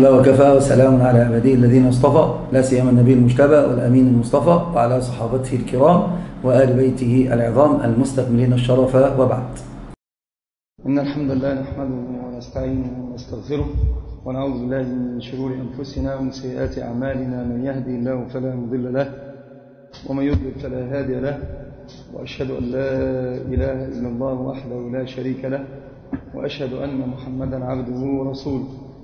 الحمد لله وكفى وسلام على عباده الذين اصطفى لا سيما النبي المجتبى والأمين المصطفى وعلى صحابته الكرام وآل بيته العظام المستكملين الشرف وبعد. إن الحمد لله نحمده ونستعينه ونستغفره ونعوذ بالله من شرور أنفسنا ومن سيئات أعمالنا من يهدي الله فلا مضل له ومن يضلل فلا هادي له وأشهد أن لا إله إلا الله وحده لا شريك له وأشهد أن محمدا عبده ورسوله.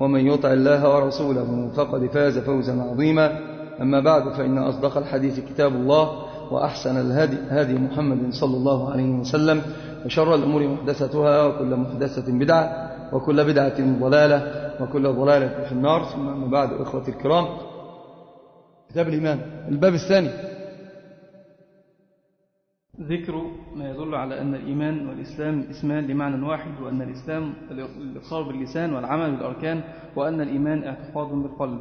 ومن يطع الله ورسوله فقد فاز فوزا عظيما. أما بعد فإن أصدق الحديث كتاب الله وأحسن الهدي هدي محمد صلى الله عليه وسلم وشر الأمور محدثتها وكل محدثة بدعة وكل بدعة ضلالة وكل ضلالة في النار. ثم أما بعد إخوتي الكرام كتاب الإيمان. الباب الثاني. ذكر ما يدل على أن الإيمان والإسلام اسمان لمعنى واحد وأن الإسلام الإقرار باللسان والعمل بالأركان وأن الإيمان اعتقاد بالقلب.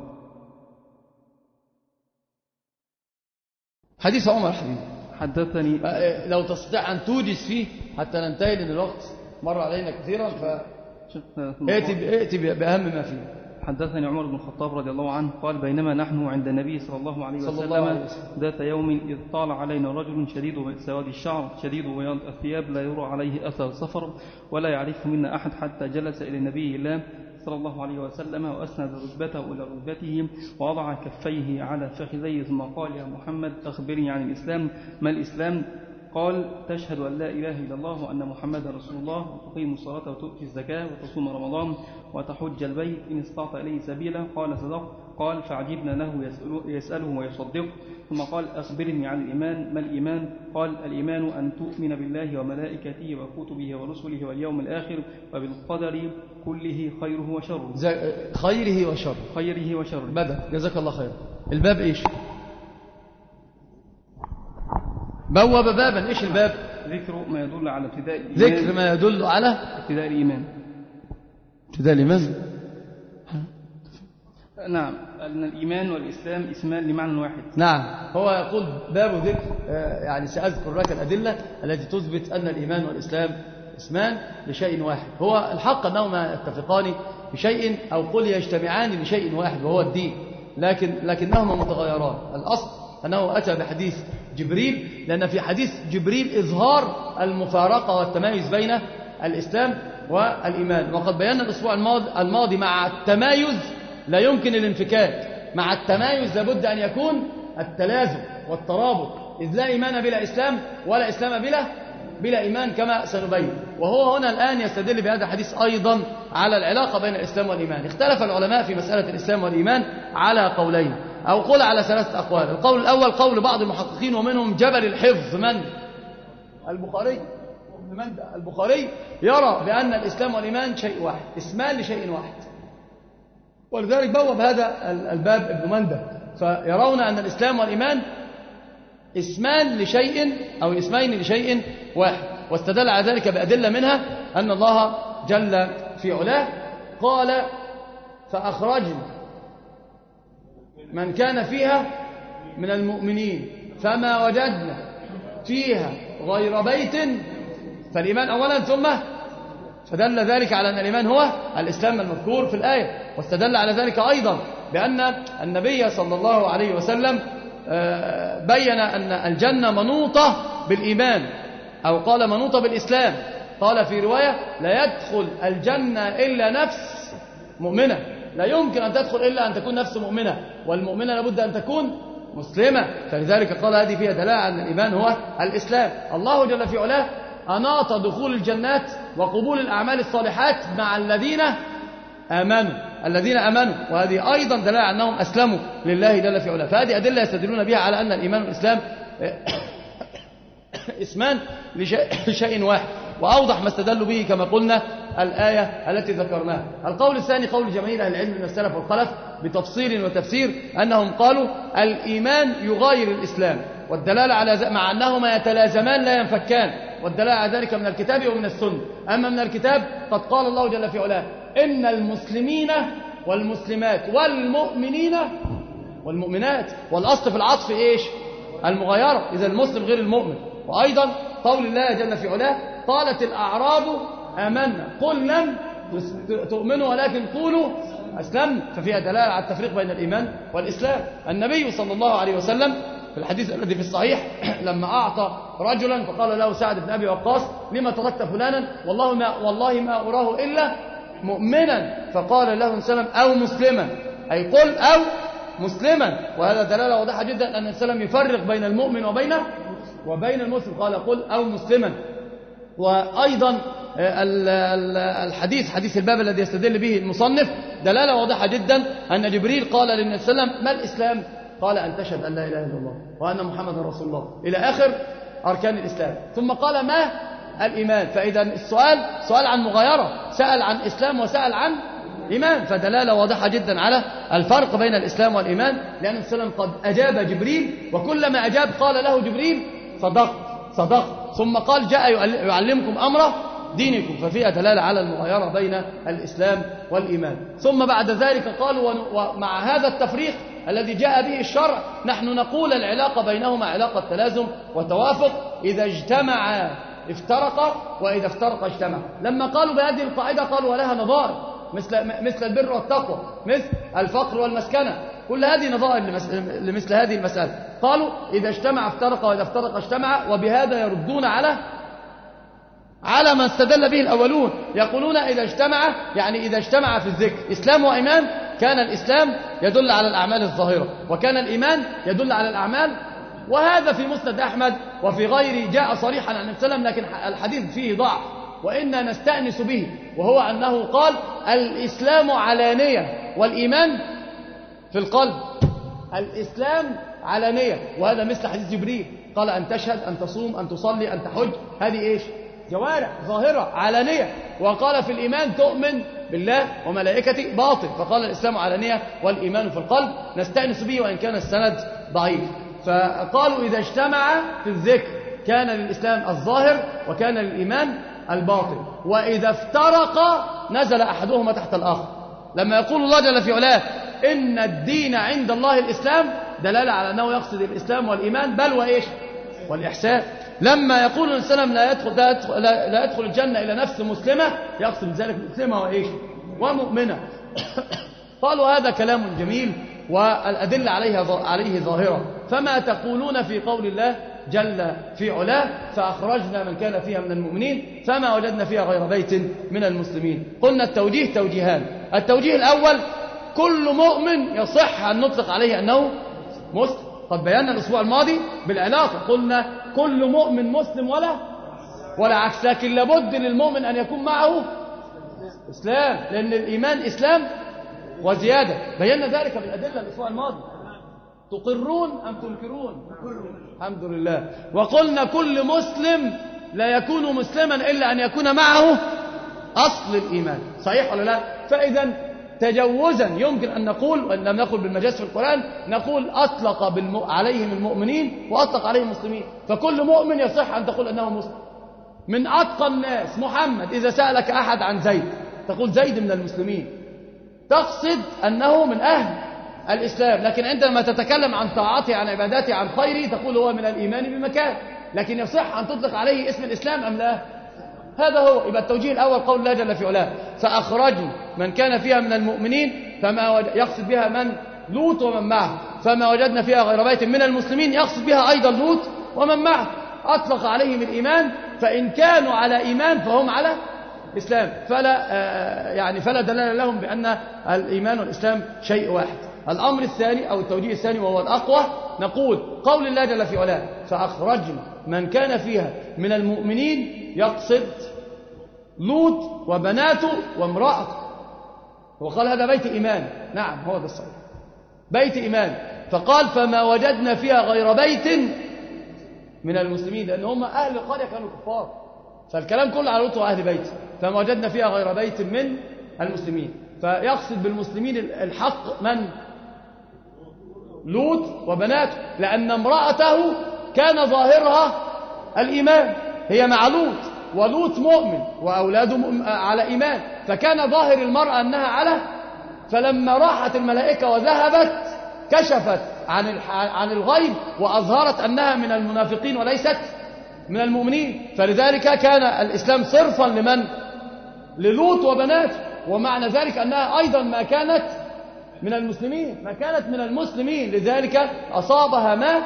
حديث عمر حبيبي حدثني. لو تستطيع أن توجز فيه حتى ننتهي لأن الوقت مر علينا كثيرا فأتي ائتي بأهم ما فيه. حدثني عمر بن الخطاب رضي الله عنه قال بينما نحن عند النبي صلى الله عليه صلى وسلم الله عليه وسلم. ذات يوم إذ طال علينا رجل شديد سواد الشعر شديد بياض الثياب لا يرى عليه أثر السفر ولا يعرف منا أحد حتى جلس إلى نبي الله صلى الله عليه وسلم وأسند ركبته إلى ركبته ووضع كفيه على فخذيه ثم قال يا محمد أخبرني عن الإسلام ما الإسلام قال تشهد أن لا إله إلا الله وأن محمدا رسول الله وتقيم الصلاة وتؤتي الزكاة وتصوم رمضان وتحج البيت إن استطعت إليه سبيلا. قال صدق. قال فعجبنا له يسأله, يسأله ويصدق ثم قال أخبرني عن الإيمان. ما الإيمان؟ قال الإيمان أن تؤمن بالله وملائكته وكتبه ورسله واليوم الآخر وبالقدر كله خيره وشره. خيره وشره. خيره وشره. بدأ جزاك الله خير الباب إيش؟ بوب بابا. إيش الباب؟ ذكر ما يدل على ابتداء الإيمان. ذكر ما يدل على ابتداء الإيمان. ابتداء الإيمان نعم أن الإيمان والإسلام إسمان لمعنى واحد. نعم. هو يقول باب ذكر آه، يعني سأذكر لك الأدلة التي تثبت أن الإيمان والإسلام إسمان لشيء واحد. هو الحق أنهما يتفقان في شيء أو قل يجتمعان لشيء واحد وهو الدين لكن لكنهما متغيران. الأصل أنه أتى بحديث جبريل لأن في حديث جبريل إظهار المفارقة والتمايز بين الإسلام والإيمان. وقد بينا الأسبوع الماضي, مع التمايز لا يمكن الانفكاك. مع التمايز لابد أن يكون التلازم والترابط. إذ لا إيمان بلا إسلام ولا إسلام بلا بلا إيمان كما سنبين. وهو هنا الآن يستدل بهذا الحديث أيضا على العلاقة بين الإسلام والإيمان. اختلف العلماء في مسألة الإسلام والإيمان على قولين. أو قول على ثلاثة أقوال. القول الأول قول بعض المحققين ومنهم جبل الحفظ. من؟ البخاري. ابن مندى البخاري يرى بأن الإسلام والإيمان شيء واحد إسمان لشيء واحد. ولذلك بوب هذا الباب ابن مندى فيرون أن الإسلام والإيمان إسمان لشيء أو إسمين لشيء واحد. واستدل على ذلك بأدلة منها أن الله جل في علاه قال فأخرجنا من كان فيها من المؤمنين فما وجدنا فيها غير بيت فالإيمان أولا ثم فدل ذلك على أن الإيمان هو الإسلام المذكور في الآية واستدل على ذلك أيضا بأن النبي صلى الله عليه وسلم آه، بين أن الجنة منوطة بالإيمان أو قال منوطة بالإسلام. قال في رواية لا يدخل الجنة إلا نفس مؤمنة. لا يمكن أن تدخل إلا أن تكون نفس مؤمنة والمؤمنة لابد أن تكون مسلمة. فلذلك قال هذه فيها على أن الإيمان هو الإسلام. الله جل في علاه أناط دخول الجنات وقبول الأعمال الصالحات مع الذين آمنوا. الذين آمنوا. وهذه أيضا دلالة أنهم أسلموا لله جل في علاه. فهذه أدلة يستدلون بها على أن الإيمان والإسلام اسمان لشيء واحد. وأوضح ما استدلوا به كما قلنا الآية التي ذكرناها. القول الثاني قول جماهير أهل العلم من السلف والخلف بتفصيل وتفسير أنهم قالوا الإيمان يغاير الإسلام. والدلالة على مع أنهما يتلازمان لا ينفكان. والدلالة على ذلك من الكتاب ومن السنة. أما من الكتاب قد قال الله جل في علاه إن المسلمين والمسلمات والمؤمنين والمؤمنات والأصل في العطف إيش؟ المغايرة. إذا المسلم غير المؤمن. وأيضا قول الله جل في علاه قالت الأعراب آمنا. قل لم تؤمنوا ولكن قولوا أسلمنا. ففيها دلالة على التفريق بين الإيمان والإسلام. النبي صلى الله عليه وسلم في الحديث الذي في الصحيح لما أعطى رجلا فقال له سعد بن أبي وقاص لما تركت فلانا؟ والله ما, والله ما أراه إلا مؤمنا. فقال له سلم أو مسلما. أي قل أو مسلما. وهذا دلالة واضحة جدا أن السلام يفرق بين المؤمن وبينه وبين المسلم. قال قل أو مسلما. وأيضا الحديث حديث الباب الذي يستدل به المصنف دلالة واضحة جدا أن جبريل قال للنبي صلى الله عليه وسلم ما الإسلام؟ قال أن تشهد أن لا إله إلا الله وأن محمد رسول الله. إلى آخر أركان الإسلام. ثم قال ما؟ الإيمان. فإذا السؤال سؤال عن مغايرة. سأل عن إسلام وسأل عن إيمان. فدلالة واضحة جدا على الفرق بين الإسلام والإيمان. لأن السلام قد أجاب جبريل وكلما أجاب قال له جبريل صدق صدق ثم قال جاء يعلمكم أمر دينكم. ففيها دلالة على المغايرة بين الإسلام والإيمان. ثم بعد ذلك قالوا ومع هذا التفريق الذي جاء به الشرع. نحن نقول العلاقة بينهما علاقة تلازم وتوافق. إذا اجتمع افترق وإذا افترق اجتمع. لما قالوا بهذه القاعدة قالوا ولها نظائر مثل, مثل البر والتقوى مثل الفقر والمسكنة. كل هذه نظائر لمثل هذه المسألة. قالوا إذا اجتمع افترق وإذا افترق اجتمع وبهذا يردون على على ما استدل به الأولون. يقولون إذا اجتمع يعني إذا اجتمع في الذكر إسلام وإيمان كان الإسلام يدل على الأعمال الظاهرة وكان الإيمان يدل على الأعمال وهذا في مسند أحمد وفي غيره جاء صريحا عن النبي صلى لكن الحديث فيه ضعف وإنا نستأنس به وهو أنه قال الإسلام علانية والإيمان في القلب. الإسلام علانية وهذا مثل حديث جبريل قال أن تشهد أن تصوم أن تصلي أن تحج هذه إيش؟ جوارح ظاهرة علانية. وقال في الإيمان تؤمن بالله وملائكته باطل. فقال الإسلام علانية والإيمان في القلب. نستأنس به وإن كان السند ضعيف. فقالوا إذا اجتمع في الذكر كان للإسلام الظاهر وكان للإيمان الباطل. وإذا افترق نزل أحدهما تحت الآخر. لما يقول الله جل في علاه إن الدين عند الله الإسلام دلالة على أنه يقصد الإسلام والإيمان بل وإيش؟ والإحسان. لما يقول الإنسان لا يدخل, لا يدخل, لا يدخل الجنة إلى نفس مسلمة يقصد ذلك مسلمة وإيش؟ ومؤمنة. قالوا هذا كلام جميل والأدلة عليها عليه ظاهرة. فما تقولون في قول الله جل في علاه؟ فأخرجنا من كان فيها من المؤمنين فما وجدنا فيها غير بيت من المسلمين. قلنا التوجيه توجيهان. التوجيه الأول كل مؤمن يصح أن نطلق عليه أنه مسلم. قد بينا الأسبوع الماضي بالعلاقة قلنا كل مؤمن مسلم ولا؟ ولا عكس لكن لابد للمؤمن أن يكون معه إسلام لأن الإيمان إسلام وزيادة. بينا ذلك بالأدلة الأسبوع الماضي. تقرون أم تنكرون؟ الحمد لله. وقلنا كل مسلم لا يكون مسلما إلا أن يكون معه أصل الإيمان. صحيح ولا لا؟ فإذا تجوزا. يمكن أن نقول وإن لم نقل بالمجاز في القرآن نقول أطلق. عليهم المؤمنين وأطلق عليهم المسلمين. فكل مؤمن يصح أن تقول أنه مسلم. من أتقى الناس محمد إذا سألك أحد عن زيد تقول زيد من المسلمين. تقصد أنه من أهل الإسلام. لكن عندما تتكلم عن طاعته عن عباداته عن خيره تقول هو من الإيمان بمكان. لكن يصح أن تطلق عليه اسم الإسلام أم لا؟ هذا هو. يبقى التوجيه الأول قول الله جل في علاه. فأخرجوا من كان فيها من المؤمنين فما يقصد بها من؟ لوط ومن معه. فما وجدنا فيها غير بيت من المسلمين يقصد بها أيضا لوط ومن معه. أطلق عليهم الإيمان فإن كانوا على إيمان فهم على إسلام فلا يعني فلا دلالة لهم بأن الإيمان والإسلام شيء واحد. الأمر الثاني أو التوجيه الثاني وهو الأقوى نقول قول الله جل في علاه فأخرجنا من كان فيها من المؤمنين يقصد لوط وبناته وامرأته. وقال هذا بيت إيمان. نعم هو ده الصحيح. بيت إيمان. فقال فما وجدنا فيها غير بيت من المسلمين لأن هم أهل القرية كانوا كفار. فالكلام كله على لوط وأهل بيته. فما وجدنا فيها غير بيت من المسلمين. فيقصد بالمسلمين الحق من؟ لوط وبناته. لأن امرأته كان ظاهرها الإيمان. هي مع لوط. ولوط مؤمن وأولاده على إيمان. فكان ظاهر المرأة أنها على فلما راحت الملائكة وذهبت كشفت عن عن الغيب وأظهرت أنها من المنافقين وليست من المؤمنين. فلذلك كان الإسلام صرفا لمن؟ للوط وبناته ومعنى ذلك أنها أيضا ما كانت من المسلمين ما كانت من المسلمين. لذلك أصابها ما؟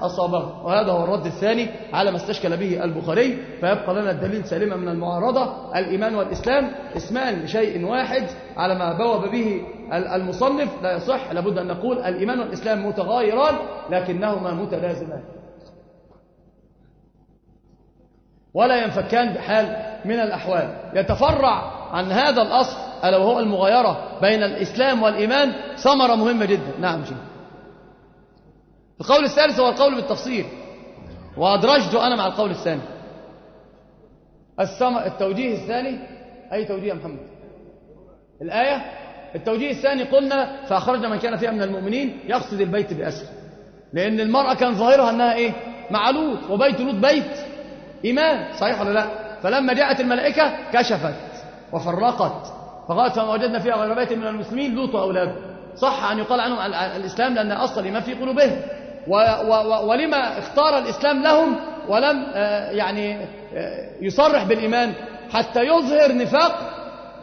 أصابه. وهذا هو الرد الثاني على ما استشكل به البخاري. فيبقى لنا الدليل سالما من المعارضة. الإيمان والإسلام اسمان لشيء واحد على ما بوب به المصنف. لا يصح لابد أن نقول الإيمان والإسلام متغايران لكنهما متلازمان. ولا ينفكان بحال من الأحوال. يتفرع عن هذا الأصل ألا وهو المغايرة بين الإسلام والإيمان. ثمرة مهمة جدا. نعم جيد القول الثالث هو القول بالتفصيل. وأدرجت أنا مع القول الثاني. التوجيه الثاني أي توجيه يا محمد؟ الآية التوجيه الثاني قلنا فأخرجنا من كان فيها من المؤمنين يقصد البيت بأسر. لأن المرأة كان ظاهرها أنها إيه؟ مع لوط وبيت لوط بيت. إيمان صحيح ولا لا؟ فلما جاءت الملائكة كشفت وفرقت. فقالت فما وجدنا فيها غير بيت من المسلمين لوط وأولاده. صح أن يقال عنهم الإسلام لأن أصل الإيمان في قلوبهم. ولما اختار الإسلام لهم ولم يعني يصرح بالإيمان حتى يظهر نفاق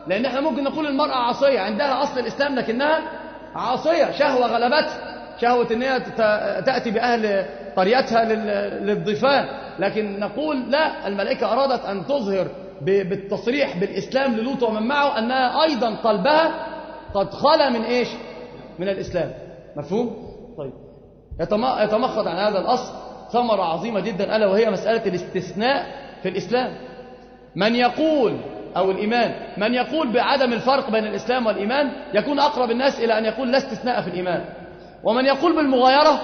لأن إحنا ممكن نقول المرأة عاصية عندها أصل الإسلام لكنها عاصية شهوة غلبتها شهوة أن هي تأتي بأهل قريتها للضيفان لكن نقول لا الملائكة أرادت أن تظهر بالتصريح بالإسلام للوط ومن معه أنها أيضا قلبها قد خلى من إيش؟ من الإسلام. مفهوم؟ طيب. يتمخض عن هذا الأصل ثمرة عظيمة جدا ألا وهي مسألة الاستثناء في الإسلام. من يقول أو الإيمان من يقول بعدم الفرق بين الإسلام والإيمان يكون أقرب الناس إلى أن يقول لا استثناء في الإيمان. ومن يقول بالمغايرة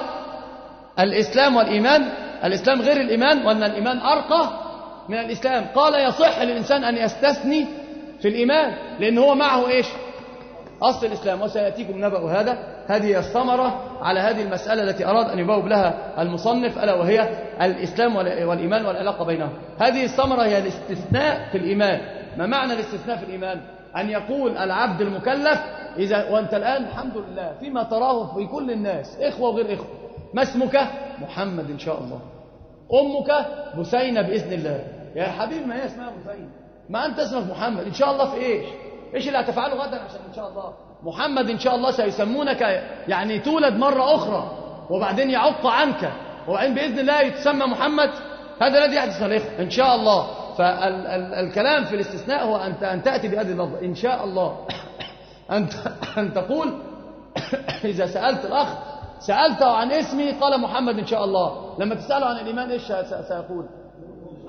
الإسلام والإيمان الإسلام غير الإيمان وأن الإيمان أرقى من الإسلام. قال يصح للإنسان أن يستثني في الإيمان لأن هو معه إيش؟ أصل الإسلام وسيأتيكم نبأ هذا. هذه الثمرة على هذه المسألة التي أراد أن يبوب لها المصنف ألا وهي الإسلام والإيمان والعلاقة بينهم. هذه الثمرة هي الاستثناء في الإيمان. ما معنى الاستثناء في الإيمان؟ أن يقول العبد المكلف إذا وأنت الآن الحمد لله فيما تراه في كل الناس إخوة وغير إخوة ما اسمك؟ محمد إن شاء الله. أمك بثينة بإذن الله. يا حبيبي ما هي اسمها بثينة ما أنت اسمك محمد إن شاء الله في إيش؟ إيش اللي هتفعله غدا؟ عشان إن شاء الله. محمد إن شاء الله سيسمونك يعني تولد مرة أخرى وبعدين يعق عنك وبعدين بإذن الله يتسمى محمد. هذا الذي يحدث الإخوة إن شاء الله. فالكلام في الاستثناء هو أن أن تأتي بهذه اللفظة. إن شاء الله. أن أن تقول إذا سألت الأخ سألته عن اسمي قال محمد إن شاء الله. لما تسأله عن الإيمان إيش سيقول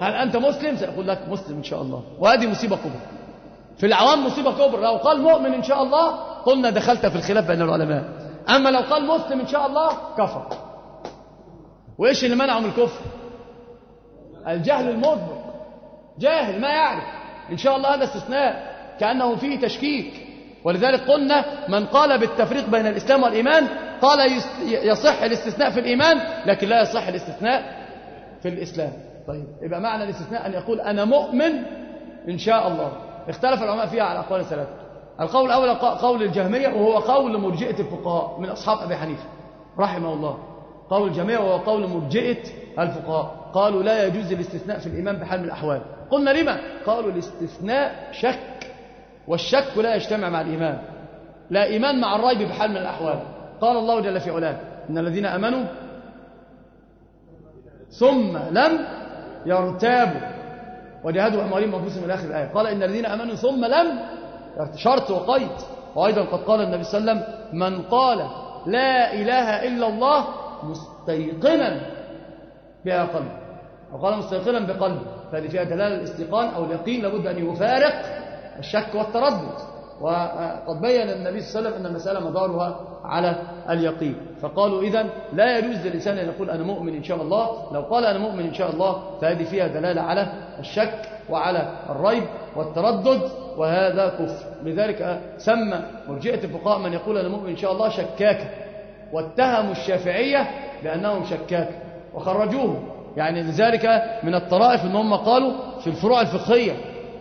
هل أنت مسلم؟ سيقول لك مسلم إن شاء الله. وهذه مصيبة كبرى. في العوام مصيبة كبرى. لو قال مؤمن إن شاء الله قلنا دخلت في الخلاف بين العلماء. أما لو قال مسلم إن شاء الله كفر. وإيش اللي منعه من الكفر؟ الجهل المطبق جاهل ما يعرف. إن شاء الله هذا استثناء كأنه فيه تشكيك. ولذلك قلنا من قال بالتفريق بين الإسلام والإيمان قال يصح الاستثناء في الإيمان لكن لا يصح الاستثناء في الإسلام. طيب يبقى معنى الاستثناء أن يقول أنا مؤمن إن شاء الله. اختلف العلماء فيها على أقوال ثلاثة القول الأول قول الجهمية وهو قول مرجئة الفقهاء من أصحاب أبي حنيفة رحمه الله. قول الجهمية وهو قول مرجئة الفقهاء. قالوا لا يجوز الاستثناء في الإيمان بحال من الأحوال. قلنا لما؟ قالوا الاستثناء شك والشك لا يجتمع مع الإيمان. لا إيمان مع الريب بحال من الأحوال. قال الله جل في علاه إن الذين أمنوا ثم لم يرتابوا. وجاهدوا أموالهم وأنفسهم إلى آخر الآية. قال إن الذين أمنوا ثم لم شرط وقيد. وأيضا قد قال النبي صلى الله عليه وسلم من قال لا إله إلا الله مستيقنا بها قلبه. أو قال مستيقنا بقلبه. فهذه فيها دلالة الاستيقان أو اليقين لابد أن يفارق الشك والتردد. وقد بين النبي صلى الله عليه وسلم أن المسألة مدارها على اليقين. فقالوا إذا لا يجوز للإنسان أن يقول أنا مؤمن إن شاء الله. لو قال أنا مؤمن إن شاء الله فهذه فيها دلالة على الشك وعلى الريب والتردد وهذا كفر. لذلك سمى مرجئة الفقهاء من يقول أنا مؤمن إن شاء الله شكاكا واتهموا الشافعية بأنهم شكاكا وخرجوه يعني لذلك من الطرائف إن هم قالوا في الفروع الفقهية.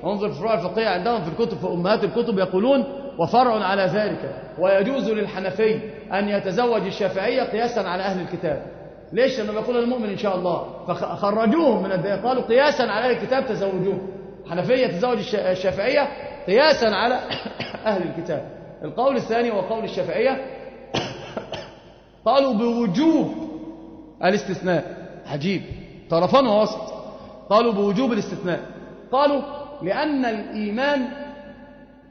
انظر الفروع الفقهية عندهم في الكتب في أمهات الكتب يقولون وفرع على ذلك. ويجوز للحنفي أن يتزوج الشافعية قياسا على أهل الكتاب. ليش؟ لما يقول المؤمن إن شاء الله. فخرجوهم من الدين قالوا قياسا على أهل الكتاب تزوجوه حنفية تزوج الشافعية قياسا على أهل الكتاب. القول الثاني هو قول الشافعية قالوا بوجوب الاستثناء. عجيب. طرفان ووسط. قالوا بوجوب الاستثناء. قالوا لأن الإيمان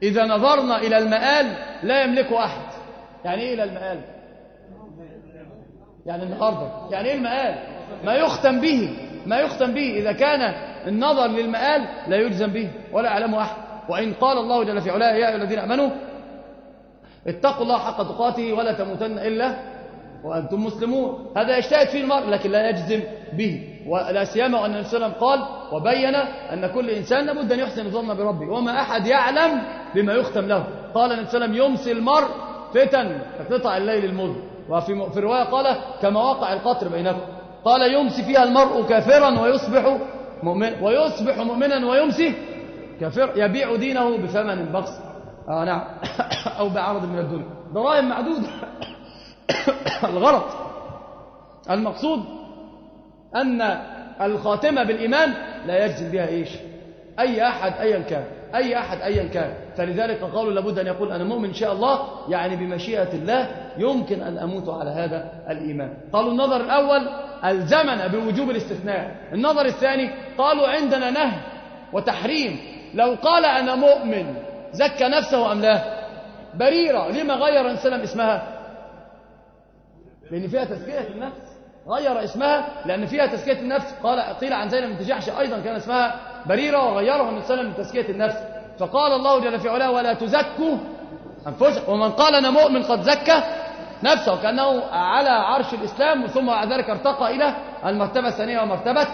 إذا نظرنا إلى المآل لا يملكه أحد. يعني إيه إلى المآل؟ يعني النهاردة يعني إيه المآل؟ ما يختم به. ما يختم به. إذا كان النظر للمآل لا يجزم به ولا يعلمه أحد. وإن قال الله جل في علاه يا أيها الذين أمنوا اتقوا الله حق تقاته ولا تموتن إلا وأنتم مسلمون. هذا يجتهد فيه المرء لكن لا يجزم به. ولا سيما أن النبي صلى الله عليه وسلم قال وبين أن كل إنسان لابد أن يحسن الظن بربه وما أحد يعلم بما يختم له. قال النبي صلى الله عليه وسلم يمسي المرء فتن كقطع الليل المظلم. وفي في الرواية قال كما وقع القطر بينكم. قال يمسي فيها المرء كافرا ويصبح مؤمن ويصبح مؤمنا ويمسي كافر يبيع دينه بثمن بخس. آه نعم. أو بعرض من الدنيا. دراهم معدودة. الغرض المقصود أن الخاتمة بالإيمان لا يجزم بها إيش؟ أي أحد أيا كان. أي أحد أيا كان. فلذلك قالوا لابد أن يقول أنا مؤمن إن شاء الله يعني بمشيئة الله يمكن أن أموت على هذا الإيمان. قالوا النظر الأول الزمن بوجوب الاستثناء. النظر الثاني قالوا عندنا نهي وتحريم. لو قال أنا مؤمن زكى نفسه أم لا؟ بريرة. لما غير سلم اسمها؟ لأن فيها تزكية النفس. غير اسمها لأن فيها تزكية النفس. قال قيل عن زينب بنت جحش أيضا كان اسمها بريرة وغيره عليه وسلم لتزكية النفس. فقال الله جل في علاه ولا تزكوا أنفسكم. ومن قال أنا مؤمن قد زكى نفسه كأنه على عرش الإسلام ثم بعد ذلك ارتقى إلى المرتبة الثانية ومرتبة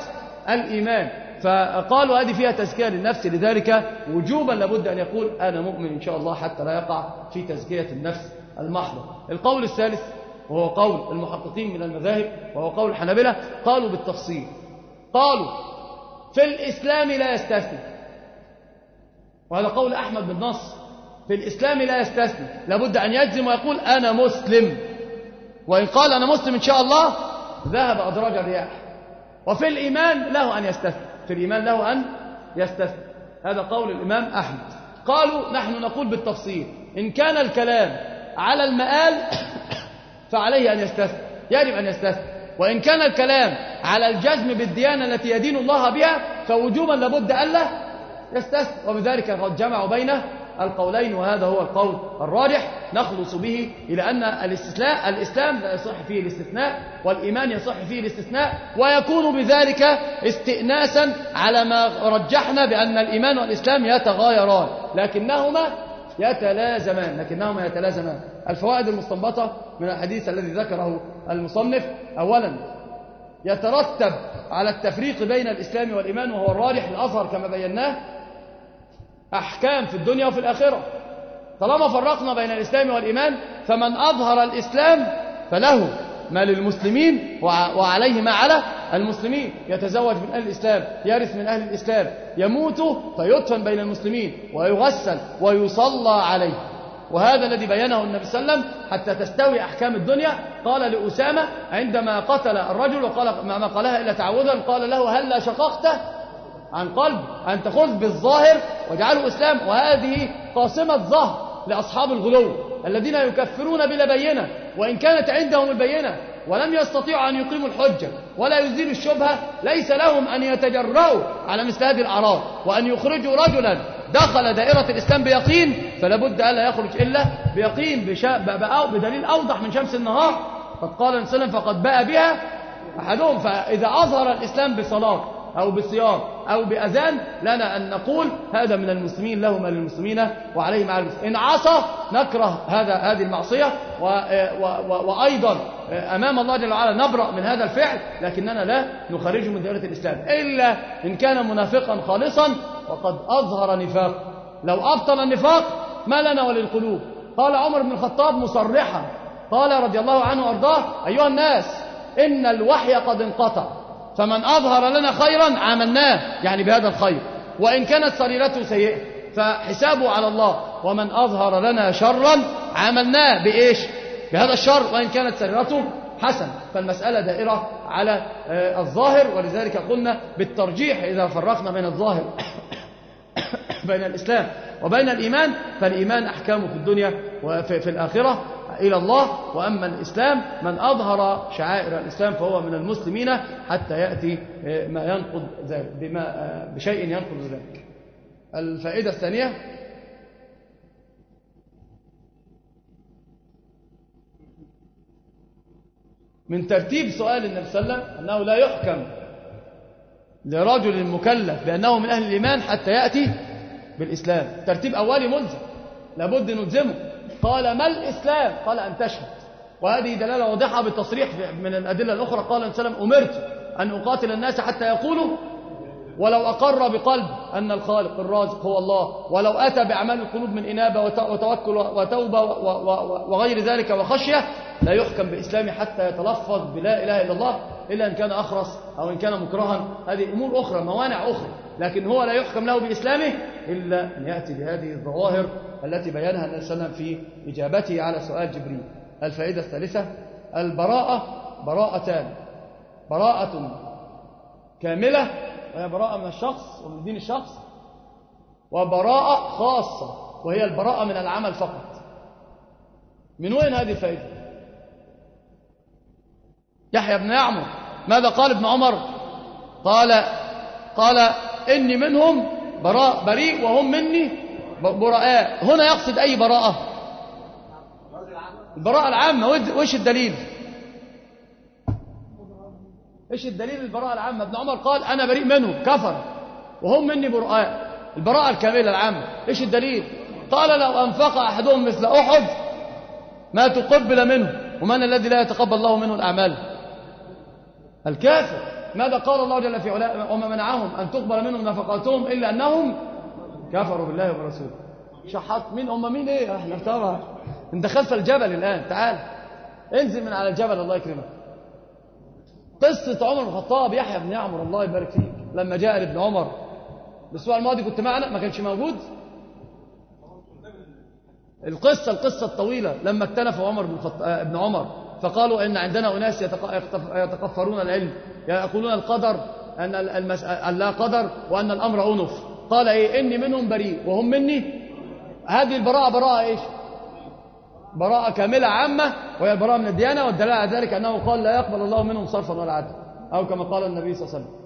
الإيمان. فقالوا هذه فيها تزكية للنفس لذلك وجوبا لابد أن يقول أنا مؤمن إن شاء الله حتى لا يقع في تزكية النفس المحضة. القول الثالث وهو قول المحققين من المذاهب وهو قول الحنابلة قالوا بالتفصيل. قالوا في الإسلام لا يستثني. وهذا قول أحمد بن نصر في الإسلام لا يستثني. لابد أن يجزم ويقول أنا مسلم. وإن قال أنا مسلم إن شاء الله ذهب أدراج الرياح. وفي الإيمان له أن يستثني. في الإيمان له أن يستثني. هذا قول الإمام أحمد. قالوا نحن نقول بالتفصيل. إن كان الكلام على المآل فعليه أن يستثني يجب أن يستثني. وإن كان الكلام على الجزم بالديانة التي يدين الله بها فوجوبا لابد ألا يستثني. وبذلك قد جمعوا بين القولين وهذا هو القول الراجح نخلص به إلى أن الاستثناء الإسلام لا يصح فيه الاستثناء والإيمان يصح فيه الاستثناء ويكون بذلك استئناسا على ما رجحنا بأن الإيمان والإسلام يتغايران. لكنهما يتلازمان لكنهما يتلازمان. الفوائد المستنبطة من الحديث الذي ذكره المصنف أولا يترتب على التفريق بين الإسلام والإيمان وهو الراجح الأظهر كما بيناه أحكام في الدنيا وفي الآخرة. طالما فرقنا بين الإسلام والإيمان فمن أظهر الإسلام فله. ما للمسلمين وعليه ما على المسلمين. يتزوج من أهل الإسلام يرث من أهل الإسلام يموت فيدفن بين المسلمين ويغسل ويصلى عليه. وهذا الذي بينه النبي صلى الله عليه وسلم حتى تستوي أحكام الدنيا. قال لأسامة عندما قتل الرجل وقال ما قالها إلا تعوذا قال له هل لا شققت عن قلب أن تخذ بالظاهر واجعله إسلام؟ وهذه قاسمة ظهر لأصحاب الغلو الذين يكفرون بلا بينة وإن كانت عندهم البينة ولم يستطيعوا أن يقيموا الحجة ولا يزيلوا الشبهة ليس لهم أن يتجرؤوا على مثل هذه الأعراض. وأن يخرجوا رجلا دخل دائرة الإسلام بيقين فلا بد ألا يخرج إلا بيقين بشا... بدليل أوضح من شمس النهار. قد قال صلى فقد باء بها أحدهم فإذا أظهر الإسلام بصلاة أو بصيام أو بأذان لنا أن نقول هذا من المسلمين له ما للمسلمين وعليه مع المسلمين إن عصى نكره هذا هذه المعصية و و وأيضا أمام الله جل وعلا نبرأ من هذا الفعل لكننا لا نخرجه من دائرة الإسلام. إلا إن كان منافقا خالصا وقد أظهر نفاق. لو أبطل النفاق ما لنا وللقلوب؟ قال عمر بن الخطاب مصرحا قال رضي الله عنه وأرضاه أيها الناس إن الوحي قد انقطع. فمن أظهر لنا خيرا عملناه يعني بهذا الخير. وإن كانت سريرته سيئة فحسابه على الله. ومن أظهر لنا شرا عملناه بإيش؟ بهذا الشر. وإن كانت سريرته حسن فالمسألة دائرة على الظاهر. ولذلك قلنا بالترجيح إذا فرقنا بين الظاهر بين الإسلام وبين الإيمان فالإيمان أحكامه في الدنيا وفي في الآخرة. إلى الله وأما الإسلام من أظهر شعائر الإسلام فهو من المسلمين حتى يأتي ما ينقض ذلك بما بشيء ينقض ذلك. الفائدة الثانية من ترتيب سؤال النبي صلى الله عليه وسلم أنه لا يحكم لرجل مكلف بأنه من أهل الإيمان حتى يأتي بالإسلام. ترتيب أولي ملزم لابد نلزمه. قال ما الإسلام؟ قال أن تشهد. وهذه دلالة واضحة بالتصريح من الأدلة الأخرى. قال وسلم أمرت أن أقاتل الناس حتى يقولوا ولو أقر بقلب أن الخالق الرازق هو الله ولو أتى بأعمال القلوب من إنابة وتوكل وتوبة وغير ذلك وخشية لا يحكم بإسلامه حتى يتلفظ بلا إله إلا الله إلا إن كان أخرس أو إن كان مكرها. هذه أمور أخرى موانع أخرى لكن هو لا يحكم له بإسلامه إلا أن يأتي بهذه الظواهر التي بينها النبي صلى الله عليه وسلم في إجابته على سؤال جبريل. الفائدة الثالثة البراءة براءتان. براءة كاملة وهي براءة من الشخص ومن دين الشخص وبراءة خاصة وهي البراءة من العمل فقط. من وين هذه الفائدة؟ يحيى بن يعمر. ماذا قال ابن عمر؟ قال قال إني منهم براء بريء وهم مني براء هنا يقصد أي براءة؟ البراءة العامة. وإيش الدليل؟ إيش الدليل البراءة العامة؟ ابن عمر قال أنا بريء منهم كفر. وهم مني براء البراءة الكاملة العامة. إيش الدليل؟ قال لو أنفق أحدهم مثل أحد ما تقبل منه ومن الذي لا يتقبل الله منه الأعمال؟ الكافر. ماذا قال الله جل في علاه؟ وما منعهم أن تقبل منهم نفقاتهم إلا أنهم كفروا بالله وبرسوله شحط مين هم مين؟ إيه إحنا طبعا انت خلف الجبل الآن تعال. انزل من على الجبل الله يكرمك. قصة عمر بن الخطاب يحيى بن يعمر الله يبارك فيك. لما جاء لابن عمر. الأسبوع الماضي كنت معنا؟ ما كانش موجود؟ القصة القصة الطويلة. لما اكتنفوا عمر بن, خط... ابن عمر. فقالوا إن عندنا أناس يتق... يتقفرون العلم يقولون القدر أن المس... لا قدر وأن الأمر أنف. قال إيه؟ إني منهم بريء. وهم مني؟ هذه البراءة براءة إيش؟ براءة كاملة عامة وهي البراءة من الديانة والدلالة على ذلك أنه قال لا يقبل الله منهم صرفا ولا عدل أو كما قال النبي صلى الله عليه وسلم.